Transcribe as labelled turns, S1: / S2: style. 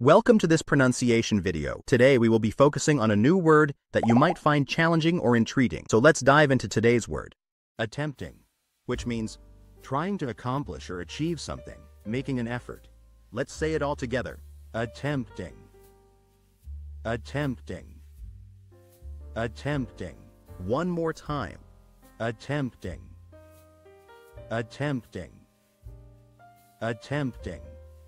S1: Welcome to this pronunciation video. Today we will be focusing on a new word that you might find challenging or intriguing. So let's dive into today's word. Attempting, which means trying to accomplish or achieve something, making an effort. Let's say it all together. Attempting. Attempting. Attempting. One more time. Attempting. Attempting. Attempting.